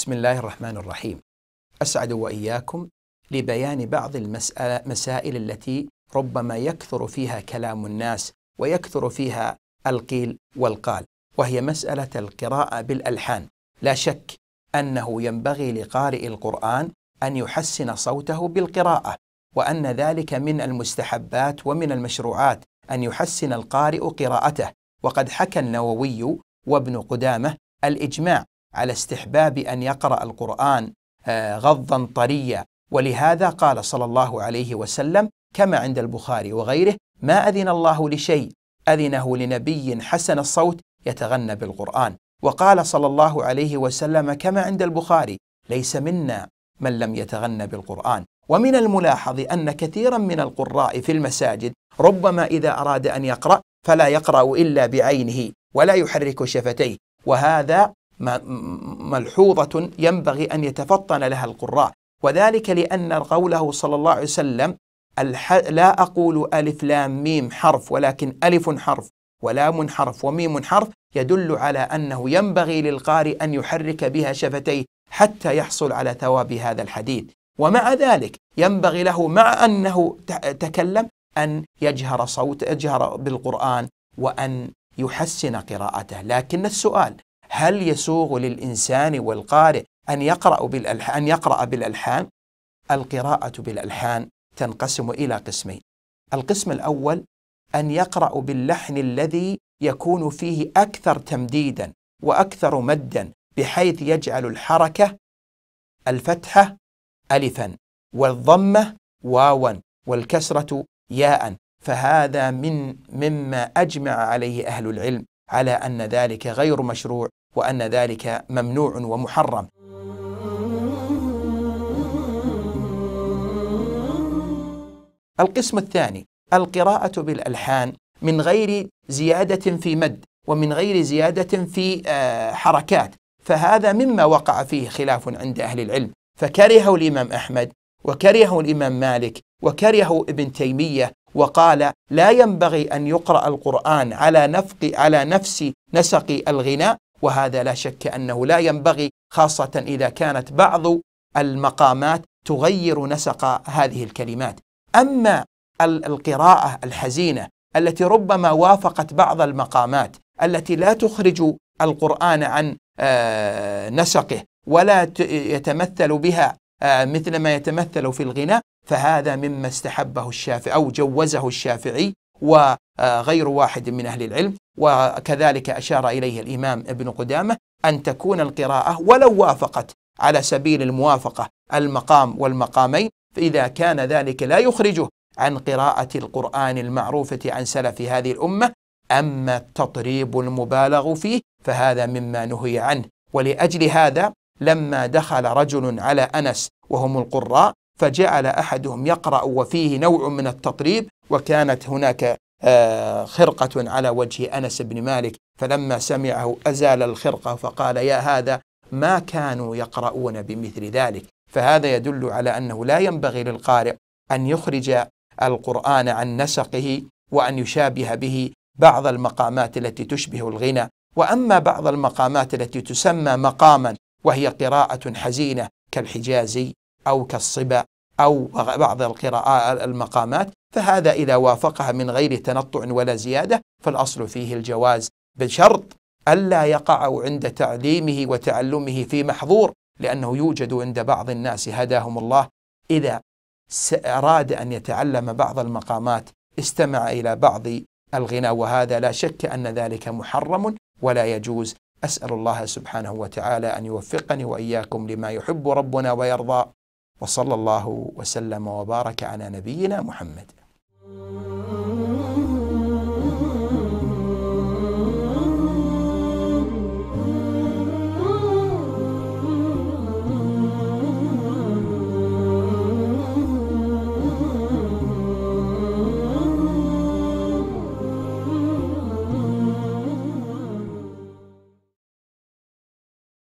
بسم الله الرحمن الرحيم. أسعد وإياكم لبيان بعض المسائل التي ربما يكثر فيها كلام الناس ويكثر فيها القيل والقال وهي مسألة القراءة بالألحان. لا شك أنه ينبغي لقارئ القرآن أن يحسن صوته بالقراءة وأن ذلك من المستحبات ومن المشروعات أن يحسن القارئ قراءته. وقد حكى النووي وابن قدامة الإجماع على استحباب أن يقرأ القرآن آه، غضا طريا ولهذا قال صلى الله عليه وسلم كما عند البخاري وغيره ما أذن الله لشيء أذنه لنبي حسن الصوت يتغنى بالقرآن. وقال صلى الله عليه وسلم كما عند البخاري ليس منا من لم يتغنى بالقرآن. ومن الملاحظ أن كثيرا من القراء في المساجد ربما إذا أراد أن يقرأ فلا يقرأ إلا بعينه ولا يحرك شفتيه. وهذا ملحوظة ينبغي أن يتفطن لها القراء. وذلك لأن قوله صلى الله عليه وسلم لا أقول ألف لام ميم حرف ولكن ألف حرف ولام حرف وميم حرف يدل على أنه ينبغي للقارئ أن يحرك بها شفتيه حتى يحصل على ثواب هذا الحديث. ومع ذلك ينبغي له مع أنه تكلم أن يجهر صوت يجهر بالقرآن وأن يحسن قراءته. لكن السؤال هل يسوغ للإنسان والقارئ أن يقرأ بالألحان أن يقرأ بالألحان؟ القراءة بالألحان تنقسم إلى قسمين. القسم الأول أن يقرأ باللحن الذي يكون فيه أكثر تمديدا وأكثر مدا بحيث يجعل الحركة الفتحة ألفا والضمة واوا والكسرة ياء. فهذا من مما أجمع عليه أهل العلم على أن ذلك غير مشروع وأن ذلك ممنوع ومحرم. القسم الثاني القراءة بالألحان من غير زيادة في مد ومن غير زيادة في آه، حركات. فهذا مما وقع فيه خلاف عند أهل العلم. فكرهه الإمام أحمد وكرهه الإمام مالك وكرهه ابن تيمية وقال لا ينبغي أن يقرأ القرآن على نفق على نفس نسق الغناء وهذا لا شك أنه لا ينبغي خاصة إذا كانت بعض المقامات تغير نسق هذه الكلمات. أما القراءة الحزينة التي ربما وافقت بعض المقامات التي لا تخرج القرآن عن آه، نسقه ولا يتمثل بها آه، مثل ما يتمثل في الغناء فهذا مما استحبه الشافعي أو جوزه الشافعي وغير واحد من أهل العلم وكذلك أشار إليه الإمام ابن قدامة أن تكون القراءة ولو وافقت على سبيل الموافقة المقام والمقامين فإذا كان ذلك لا يخرجه عن قراءة القرآن المعروفة عن سلف هذه الأمة. أما التطريب المبالغ فيه فهذا مما نهي عنه. ولأجل هذا لما دخل رجل على أنس وهم القراء فجعل أحدهم يقرأ وفيه نوع من التطريب وكانت هناك آه، خرقة على وجه أنس بن مالك فلما سمعه أزال الخرقة فقال يا هذا ما كانوا يقرؤون بمثل ذلك. فهذا يدل على أنه لا ينبغي للقارئ أن يخرج القرآن عن نسقه وأن يشابه به بعض المقامات التي تشبه الغنى. وأما بعض المقامات التي تسمى مقاما وهي قراءة حزينة كالحجازي أو كالصبا أو بعض القراءات المقامات فهذا إذا وافقها من غير تنطع ولا زيادة فالأصل فيه الجواز بشرط ألا يقع عند تعليمه وتعلمه في محظور لأنه يوجد عند بعض الناس هداهم الله. إذا أراد أن يتعلم بعض المقامات استمع إلى بعض الغنى وهذا لا شك أن ذلك محرم ولا يجوز. أسأل الله سبحانه وتعالى أن يوفقني وإياكم لما يحب ربنا ويرضى. وصلى الله وسلم وبارك على نبينا محمد. Oh.